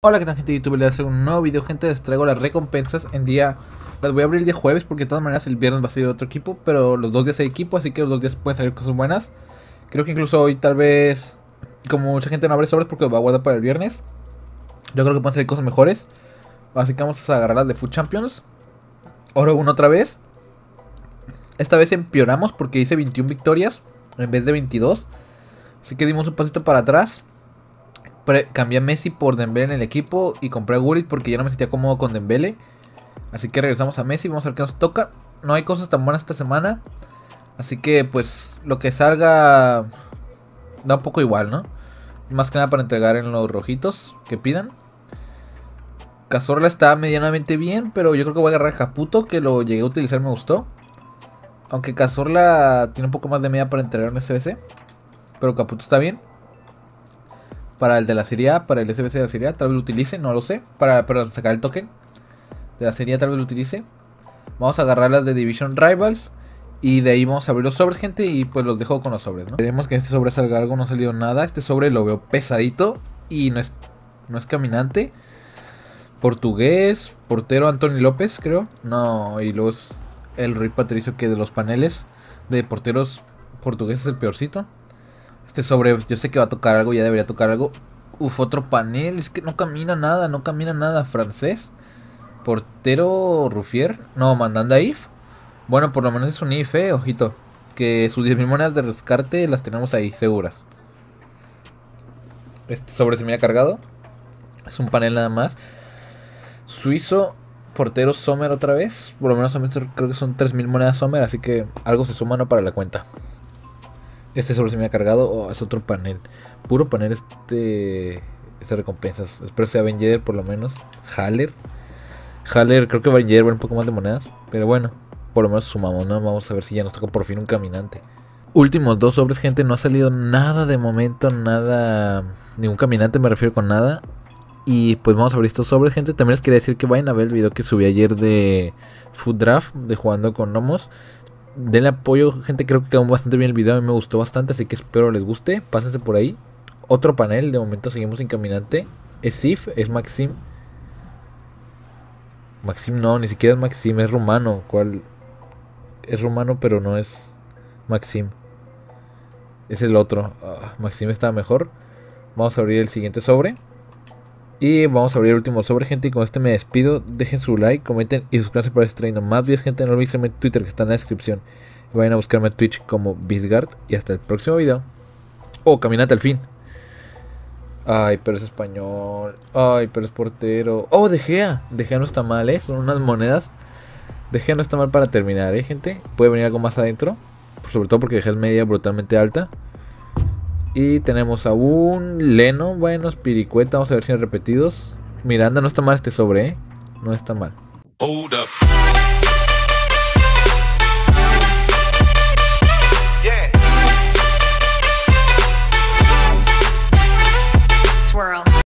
Hola, ¿qué tal gente de YouTube? Les hacer un nuevo video, gente, les traigo las recompensas en día... Las voy a abrir el día jueves porque de todas maneras el viernes va a salir otro equipo, pero los dos días hay equipo, así que los dos días pueden salir cosas buenas. Creo que incluso hoy tal vez, como mucha gente no abre sobres porque los va a guardar para el viernes, yo creo que pueden salir cosas mejores. Así que vamos a agarrar las de Food Champions. Oro 1 otra vez. Esta vez empeoramos porque hice 21 victorias en vez de 22. Así que dimos un pasito para atrás cambié a Messi por Dembele en el equipo y compré a Gullit porque ya no me sentía cómodo con Dembele. Así que regresamos a Messi, vamos a ver qué nos toca. No hay cosas tan buenas esta semana. Así que pues lo que salga da un poco igual, ¿no? Más que nada para entregar en los rojitos que pidan. Cazorla está medianamente bien, pero yo creo que voy a agarrar a Caputo, que lo llegué a utilizar, me gustó. Aunque Cazorla tiene un poco más de media para entregar un SBC. Pero Caputo está bien para el de la serie A, para el SBC de la serie A, tal vez lo utilice, no lo sé, para, sacar el token de la serie A, tal vez lo utilice. Vamos a agarrar las de Division Rivals y de ahí vamos a abrir los sobres, gente, y pues los dejo con los sobres, ¿no? Veremos que este sobre salga algo, no salió nada. Este sobre lo veo pesadito y no es, no es caminante. Portugués, portero Antonio López, creo. No, y es el Rui Patricio que de los paneles de porteros portugueses es el peorcito. Este sobre, yo sé que va a tocar algo, ya debería tocar algo. Uf, otro panel, es que no camina nada, no camina nada. Francés. Portero Rufier. No, mandanda IF. Bueno, por lo menos es un IF, eh, ojito. Que sus 10.000 monedas de rescate las tenemos ahí, seguras. Este sobre se me ha cargado. Es un panel nada más. Suizo, portero Sommer otra vez. Por lo menos creo que son 3.000 monedas Sommer, así que algo se suma ¿no? para la cuenta. Este sobre se me ha cargado. Oh, es otro panel. Puro panel este. Estas recompensas. Espero sea Avenger por lo menos. Haller. Haller, creo que Avenger va un poco más de monedas. Pero bueno, por lo menos sumamos, ¿no? Vamos a ver si ya nos toca por fin un caminante. Últimos dos sobres, gente. No ha salido nada de momento, nada. Ningún caminante me refiero con nada. Y pues vamos a abrir estos sobres, gente. También les quería decir que vayan a ver el video que subí ayer de Food Draft, de jugando con Nomos denle apoyo, gente. Creo que quedó bastante bien el video. A mí me gustó bastante, así que espero les guste. Pásense por ahí. Otro panel, de momento seguimos sin caminante. Es Sif, es Maxim. Maxim no, ni siquiera es Maxim, es rumano. ¿Cuál? Es rumano, pero no es Maxim. Es el otro. Ah, Maxim está mejor. Vamos a abrir el siguiente sobre. Y vamos a abrir el último sobre, gente. Y con este me despido. Dejen su like, comenten y suscríbanse para este training. Más videos, gente. No olviden seguirme en Twitter que está en la descripción. Vayan a buscarme en Twitch como Bisgard. Y hasta el próximo video. Oh, caminate al fin. Ay, pero es español. Ay, pero es portero. Oh, De Gea. De Gea no está mal, ¿eh? Son unas monedas. De Gea no está mal para terminar, ¿eh, gente? Puede venir algo más adentro. Sobre todo porque De Gea es media brutalmente alta. Y tenemos a un Leno, bueno, Spiricueta, vamos a ver si hay repetidos. Miranda no está mal este sobre, ¿eh? No está mal.